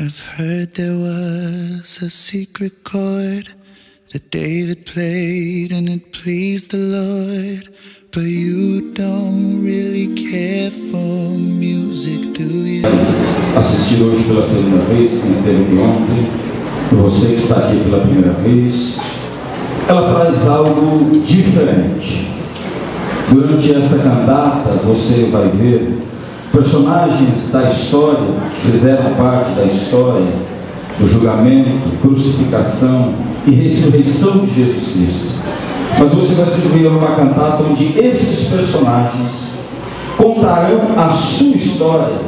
I've heard there was a secret chord that David played and it pleased the Lord. But you don't really care for music, do you? Hoje pela segunda vez, quem esteve aqui ontem, você que está aqui pela primeira vez, ela traz algo diferente. Durante esta cantata, você vai ver personagens da história que fizeram parte da história do julgamento, crucificação e ressurreição de Jesus Cristo. Mas você vai se ver uma cantata onde esses personagens contarão a sua história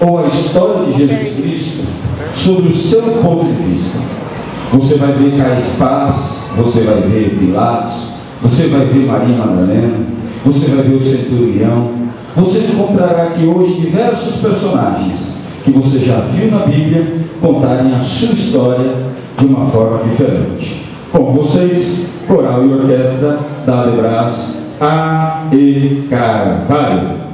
ou a história de Jesus Cristo sobre o seu ponto de vista. Você vai ver Caifás, você vai ver Pilatos, você vai ver Maria Madalena, você vai ver o centurião, você encontrará aqui hoje diversos personagens que você já viu na Bíblia contarem a sua história de uma forma diferente. Com vocês, coral e orquestra da Adebras A. E. Carvalho.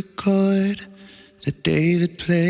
A secret chord that David played